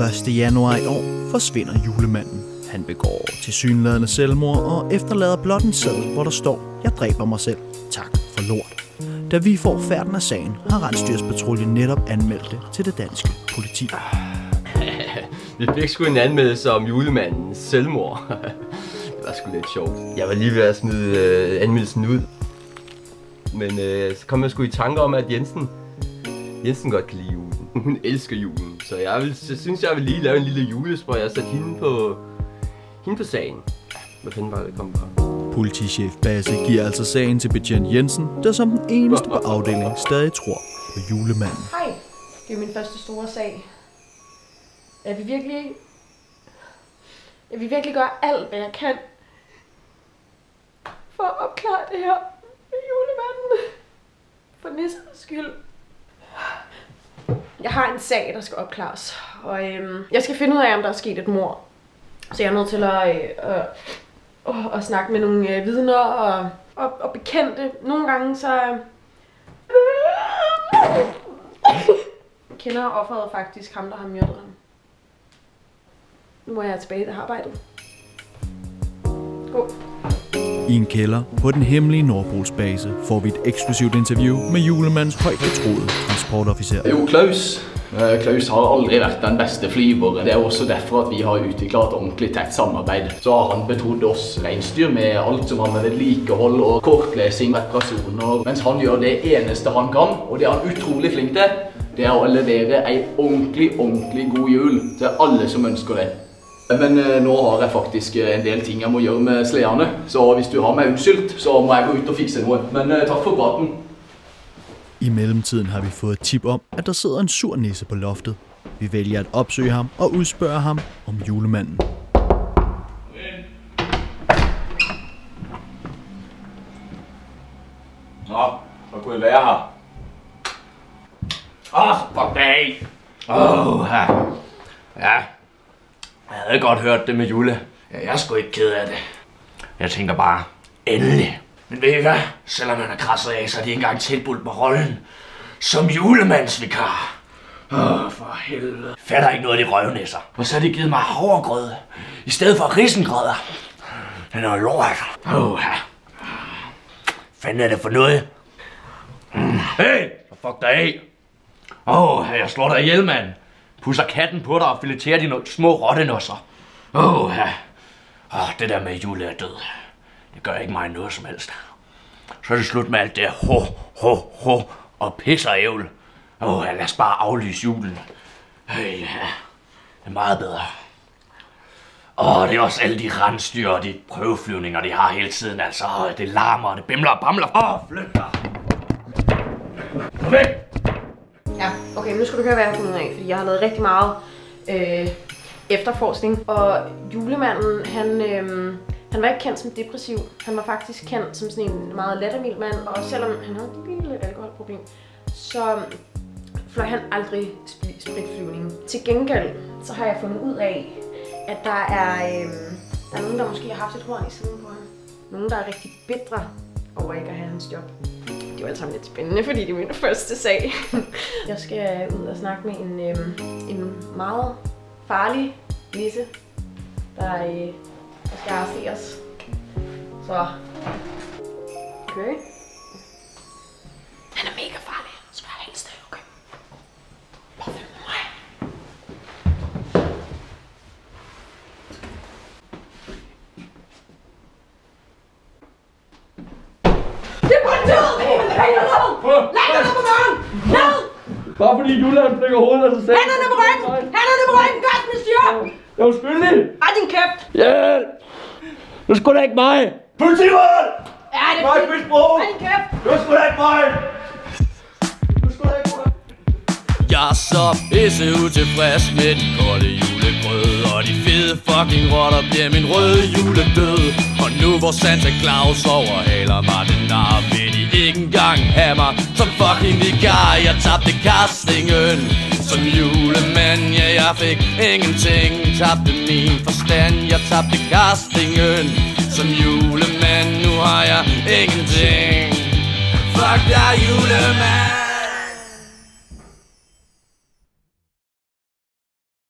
1. januar i år forsvinder julemanden. Han begår til synlædende selvmord og efterlader blot en seddel, hvor der står, jeg dræber mig selv. Tak for lort. Da vi får færden af sagen, har Rensdyrspatruljen netop anmeldt det til det danske politi. Vi fik sgu en anmeldelse om julemandens selvmord. det var sgu lidt sjovt. Jeg var lige ved at smide øh, anmeldelsen ud. Men øh, så kom jeg sgu i tanke om, at Jensen, Jensen godt kan lide. Hun elsker julen. Så jeg, vil, så synes, jeg vil lige lave en lille julesprøj og sætte hende på, hende på sagen. Hvad fanden var det, kom fra? Politichef Basse giver altså sagen til betjent Jensen, der som den eneste på afdelingen stadig tror på julemanden. Hej, det er min første store sag. Jeg vil virkelig... Jeg vil virkelig gøre alt, hvad jeg kan for at opklare det her med julemanden. For nissernes skyld. Jeg har en sag, der skal opklares, og øhm, jeg skal finde ud af, om der er sket et mord. Så jeg er nødt til at, øh, øh, øh, at snakke med nogle øh, vidner og, og, og bekendte. Nogle gange så... Øh, kender offeret faktisk ham, der har myrdet ham. Nu må jeg tilbage til arbejdet. God. I en kælder på den hemmelige Nordpolsbase får vi et eksklusivt interview med julemandens højt betroede transportofficer. Jo, Klaus. Eh, Klaus har aldrig været den bedste flyver. Det er også derfor at vi har udviklet et ordentligt tæt samarbejde. Så har han betrodd oss regnstyr med alt som har med vedlikehold og kortlesing, reparationer. Mens han gør det eneste han kan, og det er han utrolig flink til, det er at levere en ordentlig, ordentlig god jul til alle som ønsker det. Men eh, nå har jeg faktisk en del ting jeg må gjøre med sledene, så hvis du har meg unnskyldt, så må jeg gå ut og fikse noe. Men eh, takk for praten. I mellemtiden har vi fået et tip om, at der sidder en sur nisse på loftet. Vi vælger at opsøge ham og udspørge ham om julemanden. Nå, så kunne jeg være her. Åh, oh, fuck dag. Åh, oh, ja. Jeg havde godt hørt det med Jule. Ja, jeg er sgu ikke ked af det. Jeg tænker bare, endelig. Men ved I hvad? Selvom han er krasset af, så er de ikke engang tilbudt mig rollen som julemandsvikar. Åh, oh, for helvede. Fatter ikke noget af de røvnæsser. Og så har de givet mig havregrød i stedet for risengrødder. Den er lort. Åh, oh. Fanden er det for noget? Mm. Hey, fuck dig af. Åh, oh, jeg slår dig ihjel, mand. Pusser katten på dig og fileterer dine små rottenosser. Åh, oh, ja. Oh, det der med jule er død. Det gør ikke mig noget som helst. Så er det slut med alt det ho, ho, ho og pisser ævl. Åh, oh, lad os bare aflyse julen. Hey, ja. Det er meget bedre. Åh, det er også alle de rensdyr og de prøveflyvninger, de har hele tiden. Altså, det larmer, og det bimler og bamler. Åh, oh, flyt dig. Kom væk! Ja, okay, nu skal du høre, hvad jeg har fundet af, fordi jeg har lavet rigtig meget øh, efterforskning. Og julemanden, han, øh, han var ikke kendt som depressiv. Han var faktisk kendt som sådan en meget lattermild mand, og selvom han havde et lille alkoholproblem, så fløj han aldrig sp- Til gengæld, så har jeg fundet ud af, at der er, øh, der er nogen, der måske har haft et horn i siden på ham. Nogen, der er rigtig bitre over ikke at have hans job. Det alle sammen lidt spændende, fordi det er min første sag. jeg skal ud og snakke med en, øh, en meget farlig nisse, der, øh, der skal arresteres. Så, okay. Han er mega farlig, så vær helt stille, okay? Bare følg med mig. Det er politiet! Læg dig ned! Læg dig ned på ryggen! Ned! Bare fordi Julian flækker hovedet af sig selv. Hænderne på ryggen! Hænderne på ryggen! Gør den, styr! Jeg er uskyldig. Ej, din kæft! Hjælp! Det er sgu da ikke mig. Politimand! Ja, det er Nej, fint. misbrug! Ej, din kæft! Det er sgu da ikke mig. Det ikke mig. Jeg er så pisse utilfreds med den kolde julegrød Og de fede fucking rotter bliver min røde juledød. Og nu hvor Santa Claus overhaler mig den nar. Vil de ikke engang have mig som fucking vikar? Jeg tabte castingen som julemand. Ja, jeg fik ingenting. Tabte min forstand. Jeg tabte castingen som julemand. Nu har jeg ingenting. Fuck dig julemand.